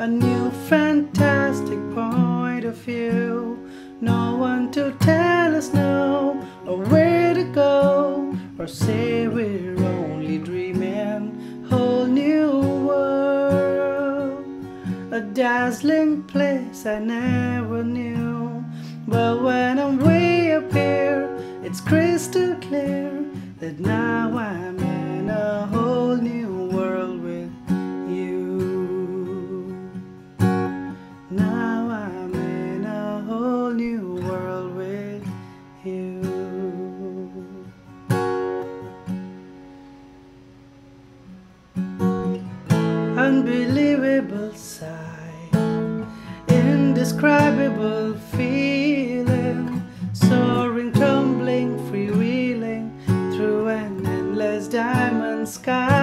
a new fantastic point of view. No one to tell us no, or where to go, or say we're only dreaming. Whole new world, a dazzling place I never knew. But when I'm way up here, it's crystal clear that now I'm unbelievable sight, indescribable feeling, soaring, tumbling, freewheeling through an endless diamond sky.